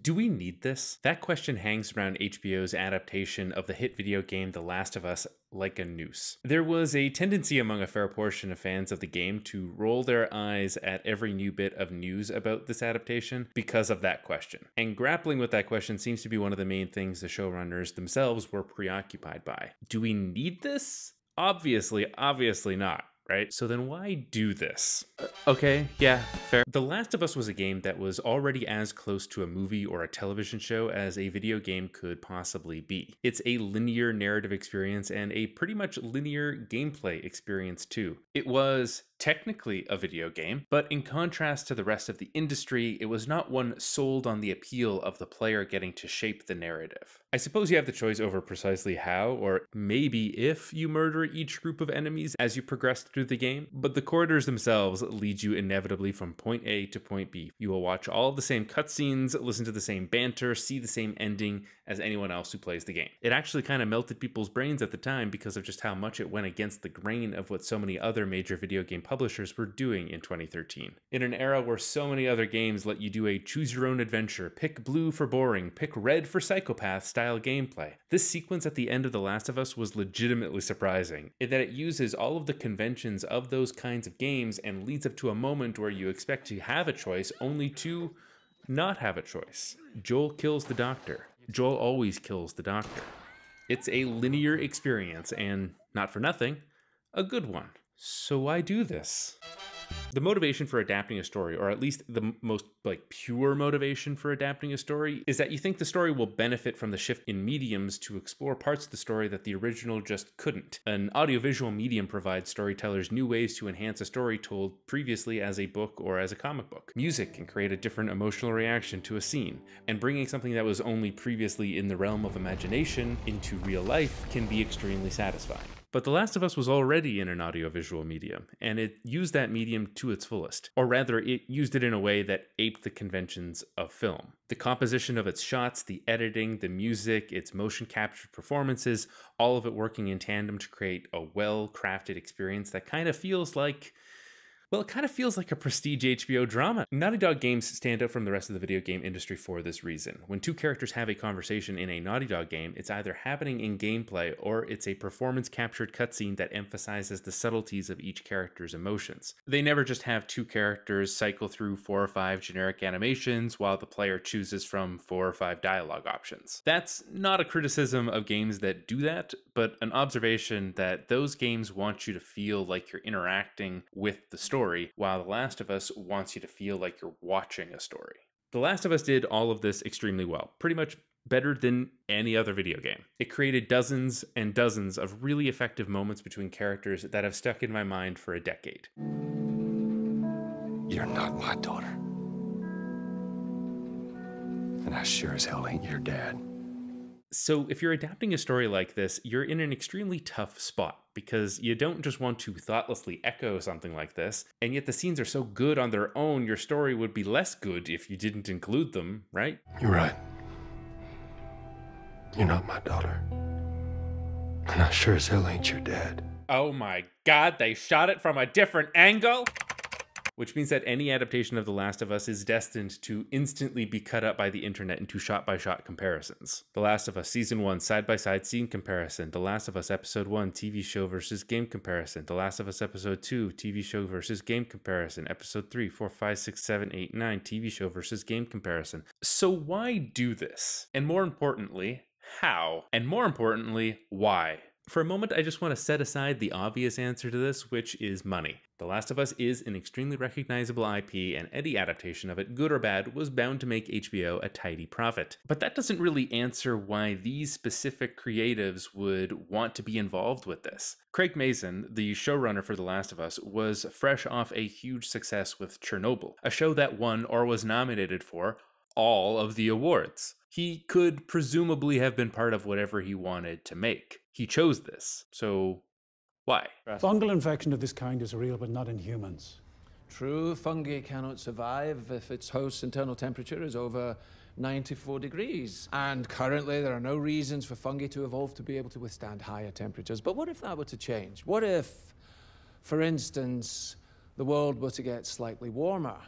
Do we need this? That question hangs around HBO's adaptation of the hit video game The Last of Us like a noose. There was a tendency among a fair portion of fans of the game to roll their eyes at every new bit of news about this adaptation because of that question. And grappling with that question seems to be one of the main things the showrunners themselves were preoccupied by. Do we need this? Obviously, obviously not right? So then why do this? Uh, okay, yeah, fair. The Last of Us was a game that was already as close to a movie or a television show as a video game could possibly be. It's a linear narrative experience and a pretty much linear gameplay experience too. It was technically a video game, but in contrast to the rest of the industry, it was not one sold on the appeal of the player getting to shape the narrative. I suppose you have the choice over precisely how, or maybe if, you murder each group of enemies as you progress through the game, but the corridors themselves lead you inevitably from point A to point B. You will watch all the same cutscenes, listen to the same banter, see the same ending as anyone else who plays the game. It actually kind of melted people's brains at the time because of just how much it went against the grain of what so many other major video game publishers were doing in 2013. In an era where so many other games let you do a choose your own adventure, pick blue for boring, pick red for psychopath style gameplay. This sequence at the end of The Last of Us was legitimately surprising, in that it uses all of the conventions of those kinds of games and leads up to a moment where you expect to have a choice only to not have a choice. Joel kills the doctor. Joel always kills the doctor. It's a linear experience, and not for nothing, a good one. So why do this? The motivation for adapting a story, or at least the most like pure motivation for adapting a story, is that you think the story will benefit from the shift in mediums to explore parts of the story that the original just couldn't. An audiovisual medium provides storytellers new ways to enhance a story told previously as a book or as a comic book. Music can create a different emotional reaction to a scene, and bringing something that was only previously in the realm of imagination into real life can be extremely satisfying. But The Last of Us was already in an audiovisual medium, and it used that medium to its fullest. Or rather, it used it in a way that aped the conventions of film. The composition of its shots, the editing, the music, its motion captured performances, all of it working in tandem to create a well crafted experience that kind of feels like well, it kind of feels like a prestige HBO drama. Naughty Dog games stand out from the rest of the video game industry for this reason. When two characters have a conversation in a Naughty Dog game, it's either happening in gameplay or it's a performance captured cutscene that emphasizes the subtleties of each character's emotions. They never just have two characters cycle through four or five generic animations while the player chooses from four or five dialogue options. That's not a criticism of games that do that, but an observation that those games want you to feel like you're interacting with the story story, while The Last of Us wants you to feel like you're watching a story. The Last of Us did all of this extremely well, pretty much better than any other video game. It created dozens and dozens of really effective moments between characters that have stuck in my mind for a decade. You're not my daughter. And I sure as hell ain't your dad. So, if you're adapting a story like this, you're in an extremely tough spot because you don't just want to thoughtlessly echo something like this, and yet the scenes are so good on their own, your story would be less good if you didn't include them, right? You're right. You're not my daughter. And I sure as hell ain't your dad. Oh my god, they shot it from a different angle? Which means that any adaptation of The Last of Us is destined to instantly be cut up by the internet into shot by shot comparisons. The Last of Us Season 1 side by side scene comparison, The Last of Us Episode 1 TV show versus game comparison, The Last of Us Episode 2 TV show versus game comparison, Episode 3, 4, 5, 6, 7, 8, 9 TV show versus game comparison. So, why do this? And more importantly, how? And more importantly, why? For a moment, I just want to set aside the obvious answer to this, which is money. The Last of Us is an extremely recognizable IP, and any adaptation of it, good or bad, was bound to make HBO a tidy profit. But that doesn't really answer why these specific creatives would want to be involved with this. Craig Mazin, the showrunner for The Last of Us, was fresh off a huge success with Chernobyl, a show that won or was nominated for all of the awards. He could presumably have been part of whatever he wanted to make. He chose this. So why? Fungal infection of this kind is real, but not in humans. True, fungi cannot survive if its host's internal temperature is over 94 degrees. And currently, there are no reasons for fungi to evolve to be able to withstand higher temperatures. But what if that were to change? What if, for instance, the world were to get slightly warmer?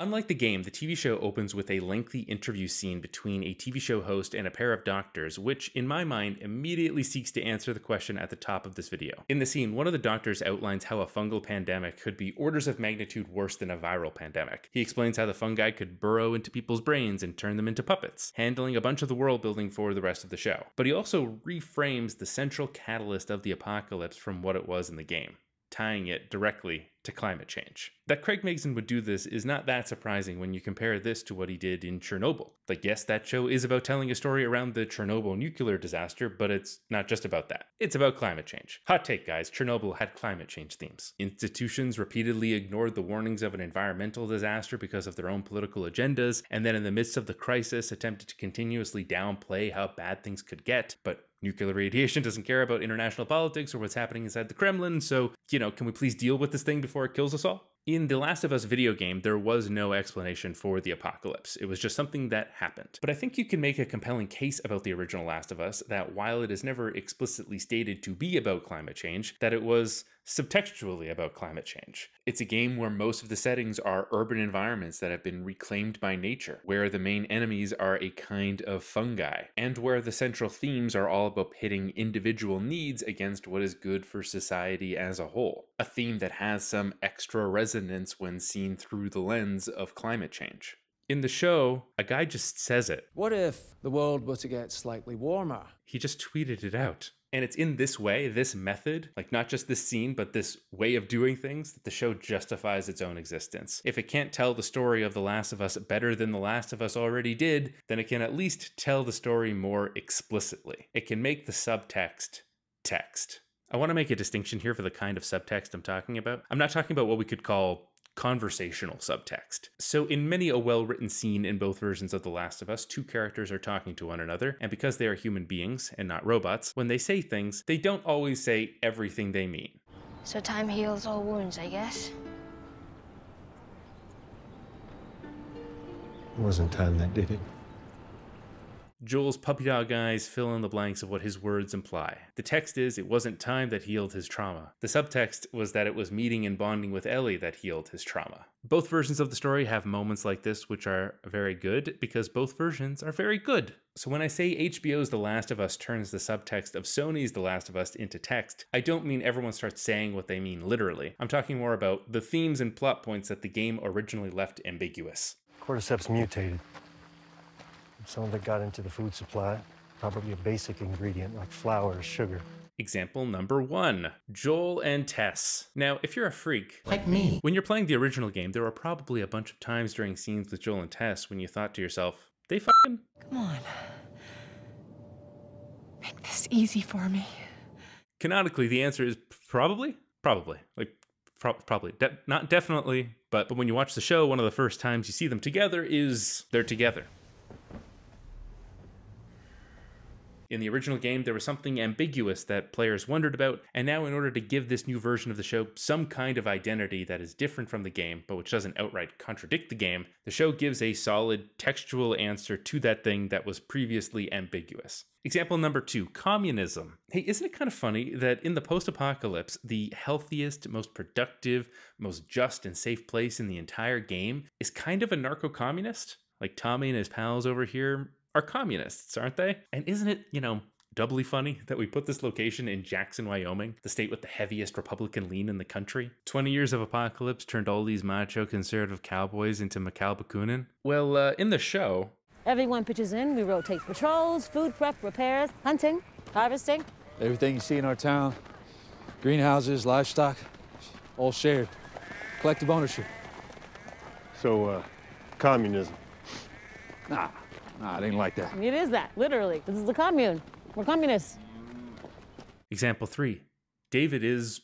Unlike the game, the TV show opens with a lengthy interview scene between a TV show host and a pair of doctors, which, in my mind, immediately seeks to answer the question at the top of this video. In the scene, one of the doctors outlines how a fungal pandemic could be orders of magnitude worse than a viral pandemic. He explains how the fungi could burrow into people's brains and turn them into puppets, handling a bunch of the world building for the rest of the show. But he also reframes the central catalyst of the apocalypse from what it was in the game tying it directly to climate change. That Craig Mazin would do this is not that surprising when you compare this to what he did in Chernobyl. Like, yes, that show is about telling a story around the Chernobyl nuclear disaster, but it's not just about that. It's about climate change. Hot take, guys Chernobyl had climate change themes. Institutions repeatedly ignored the warnings of an environmental disaster because of their own political agendas, and then in the midst of the crisis, attempted to continuously downplay how bad things could get, but nuclear radiation doesn't care about international politics or what's happening inside the Kremlin, so, you know, can we please deal with this thing before it kills us all? In The Last of Us video game, there was no explanation for the apocalypse. It was just something that happened. But I think you can make a compelling case about the original Last of Us that while it is never explicitly stated to be about climate change, that it was subtextually about climate change. It's a game where most of the settings are urban environments that have been reclaimed by nature, where the main enemies are a kind of fungi, and where the central themes are all about pitting individual needs against what is good for society as a whole. A theme that has some extra resonance when seen through the lens of climate change. In the show, a guy just says it. What if the world were to get slightly warmer? He just tweeted it out. And it's in this way, this method, like not just this scene, but this way of doing things, that the show justifies its own existence. If it can't tell the story of The Last of Us better than The Last of Us already did, then it can at least tell the story more explicitly. It can make the subtext text. I want to make a distinction here for the kind of subtext I'm talking about. I'm not talking about what we could call conversational subtext. So, in many a well written scene in both versions of The Last of Us, two characters are talking to one another, and because they are human beings and not robots, when they say things, they don't always say everything they mean. So time heals all wounds, I guess. It wasn't time that did it. Joel's puppy dog eyes fill in the blanks of what his words imply. The text is it wasn't time that healed his trauma. The subtext was that it was meeting and bonding with Ellie that healed his trauma. Both versions of the story have moments like this which are very good because both versions are very good. So when I say HBO's The Last of Us turns the subtext of Sony's The Last of Us into text, I don't mean everyone starts saying what they mean literally. I'm talking more about the themes and plot points that the game originally left ambiguous. Cordyceps mutated. Some of it got into the food supply, probably a basic ingredient like flour or sugar. Example number one Joel and Tess. Now, if you're a freak, Like me. when you're playing the original game, there were probably a bunch of times during scenes with Joel and Tess when you thought to yourself, they fucking. Come on. Make this easy for me. Canonically, the answer is probably. Probably. Like, pro- probably. De- not definitely, but, but when you watch the show, one of the first times you see them together is they're together. In the original game, there was something ambiguous that players wondered about, and now, in order to give this new version of the show some kind of identity that is different from the game, but which doesn't outright contradict the game, the show gives a solid textual answer to that thing that was previously ambiguous. Example number two communism. Hey, isn't it kind of funny that in the post apocalypse, the healthiest, most productive, most just and safe place in the entire game is kind of anarcho communist? Like Tommy and his pals over here are communists, aren't they? And isn't it, you know, doubly funny that we put this location in Jackson, Wyoming, the state with the heaviest Republican lean in the country? 20 years of apocalypse turned all these macho conservative cowboys into Mikhail Bakunin? Well, uh, in the show, Everyone pitches in. We rotate patrols, food prep, repairs, hunting, harvesting. Everything you see in our town, greenhouses, livestock, all shared. Collective ownership. So, uh, communism. Nah, nah, it ain't like that. It is that, literally. This is the commune. We're communists. Example three David is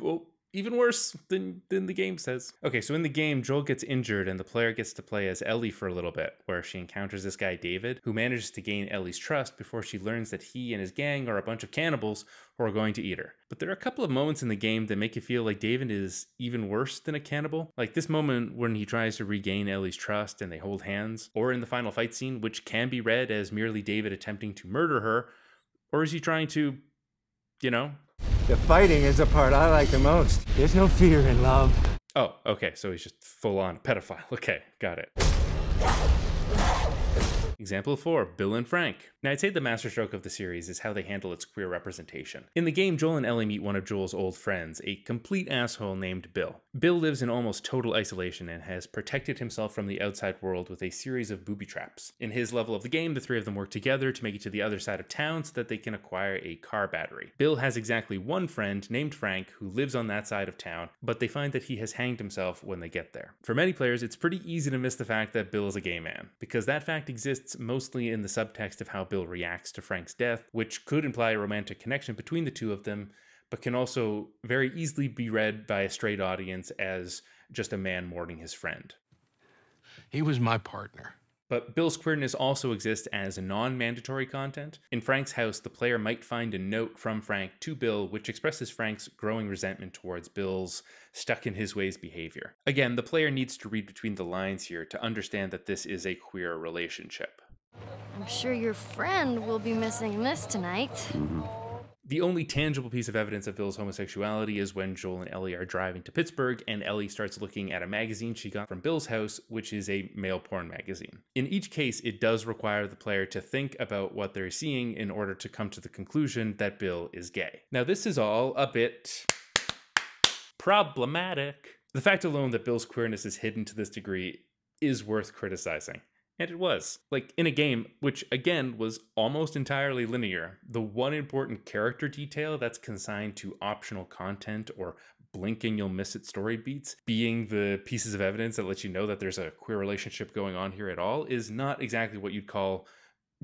well, even worse than, than the game says. Okay, so in the game, Joel gets injured and the player gets to play as Ellie for a little bit, where she encounters this guy, David, who manages to gain Ellie's trust before she learns that he and his gang are a bunch of cannibals who are going to eat her. But there are a couple of moments in the game that make you feel like David is even worse than a cannibal. Like this moment when he tries to regain Ellie's trust and they hold hands, or in the final fight scene, which can be read as merely David attempting to murder her, or is he trying to, you know, The fighting is the part I like the most. There's no fear in love. Oh, okay, so he's just full on pedophile. Okay, got it. Example 4 Bill and Frank. Now, I'd say the masterstroke of the series is how they handle its queer representation. In the game, Joel and Ellie meet one of Joel's old friends, a complete asshole named Bill. Bill lives in almost total isolation and has protected himself from the outside world with a series of booby traps. In his level of the game, the three of them work together to make it to the other side of town so that they can acquire a car battery. Bill has exactly one friend named Frank who lives on that side of town, but they find that he has hanged himself when they get there. For many players, it's pretty easy to miss the fact that Bill is a gay man, because that fact exists mostly in the subtext of how Bill reacts to Frank's death, which could imply a romantic connection between the two of them, but can also very easily be read by a straight audience as just a man mourning his friend. He was my partner. But Bill's queerness also exists as non mandatory content. In Frank's house, the player might find a note from Frank to Bill which expresses Frank's growing resentment towards Bill's stuck in his ways behavior. Again, the player needs to read between the lines here to understand that this is a queer relationship. I'm sure your friend will be missing this tonight. Mm-hmm. The only tangible piece of evidence of Bill's homosexuality is when Joel and Ellie are driving to Pittsburgh and Ellie starts looking at a magazine she got from Bill's house, which is a male porn magazine. In each case, it does require the player to think about what they're seeing in order to come to the conclusion that Bill is gay. Now, this is all a bit problematic. The fact alone that Bill's queerness is hidden to this degree is worth criticizing. And it was. Like in a game, which again was almost entirely linear, the one important character detail that's consigned to optional content or blinking you'll miss it story beats being the pieces of evidence that let you know that there's a queer relationship going on here at all is not exactly what you'd call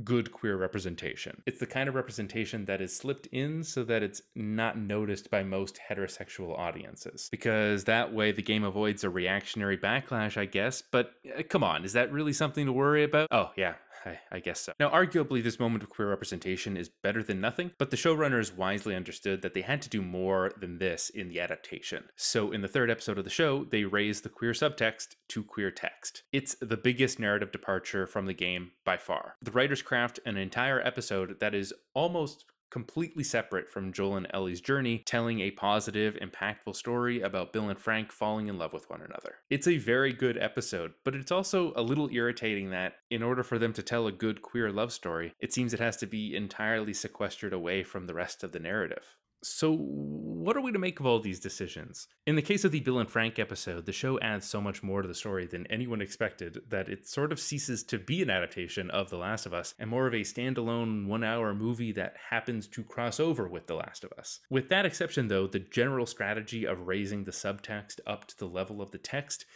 good queer representation. It's the kind of representation that is slipped in so that it's not noticed by most heterosexual audiences. Because that way the game avoids a reactionary backlash, I guess. But uh, come on, is that really something to worry about? Oh, yeah. I, I, guess so. Now, arguably, this moment of queer representation is better than nothing, but the showrunners wisely understood that they had to do more than this in the adaptation. So, in the third episode of the show, they raised the queer subtext to queer text. It's the biggest narrative departure from the game by far. The writers craft an entire episode that is almost completely separate from Joel and Ellie's journey, telling a positive, impactful story about Bill and Frank falling in love with one another. It's a very good episode, but it's also a little irritating that in order for them to tell a good queer love story, it seems it has to be entirely sequestered away from the rest of the narrative. So, what are we to make of all these decisions? In the case of the Bill and Frank episode, the show adds so much more to the story than anyone expected that it sort of ceases to be an adaptation of The Last of Us and more of a standalone one hour movie that happens to cross over with The Last of Us. With that exception, though, the general strategy of raising the subtext up to the level of the text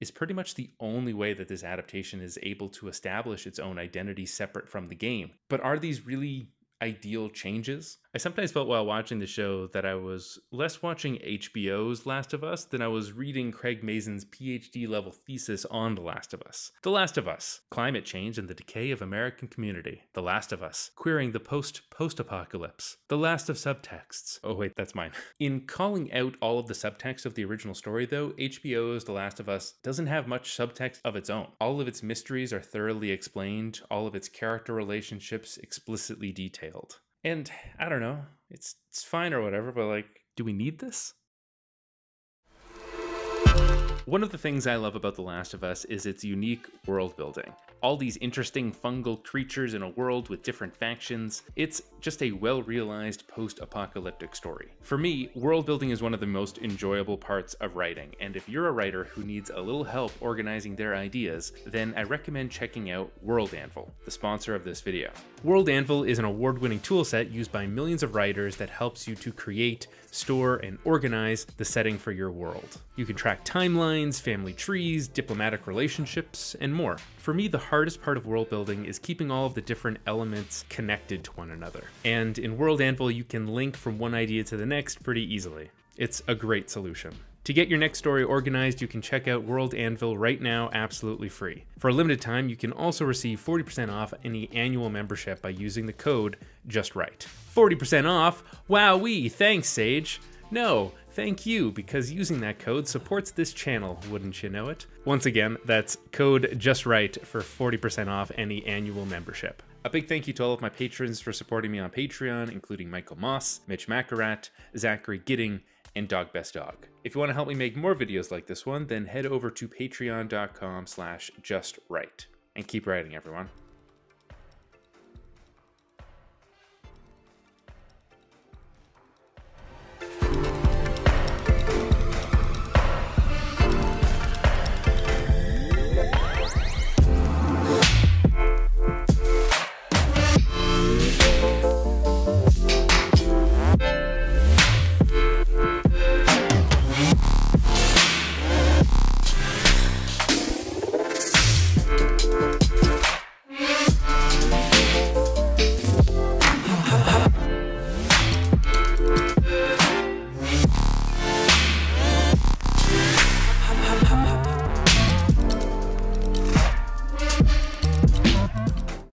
is pretty much the only way that this adaptation is able to establish its own identity separate from the game. But are these really ideal changes. I sometimes felt while watching the show that I was less watching HBO's Last of Us than I was reading Craig Mazin's PhD level thesis on The Last of Us. The Last of Us Climate Change and the Decay of American Community. The Last of Us Queering the Post Post Apocalypse. The Last of Subtexts. Oh, wait, that's mine. In calling out all of the subtext of the original story, though, HBO's The Last of Us doesn't have much subtext of its own. All of its mysteries are thoroughly explained, all of its character relationships explicitly detailed. And I don't know, it's it's fine or whatever, but like, do we need this? One of the things I love about The Last of Us is its unique world building. All these interesting fungal creatures in a world with different factions. It's just a well realized post apocalyptic story. For me, world building is one of the most enjoyable parts of writing, and if you're a writer who needs a little help organizing their ideas, then I recommend checking out World Anvil, the sponsor of this video. World Anvil is an award winning toolset used by millions of writers that helps you to create, store, and organize the setting for your world. You can track timelines, family trees, diplomatic relationships, and more. For me, the hardest part of world building is keeping all of the different elements connected to one another. And in World Anvil, you can link from one idea to the next pretty easily. It's a great solution. To get your next story organized, you can check out World Anvil right now absolutely free. For a limited time, you can also receive 40% off any annual membership by using the code JUSTWRITE. 40% off? Wowee, thanks Sage. No, thank you, because using that code supports this channel, wouldn't you know it? Once again, that's code JUSTWRITE for 40% off any annual membership. A big thank you to all of my patrons for supporting me on Patreon, including Michael Moss, Mitch Macarat, Zachary Gidding, and Dog Best Dog. If you want to help me make more videos like this one, then head over to patreon.com slash justwrite. And keep writing, everyone.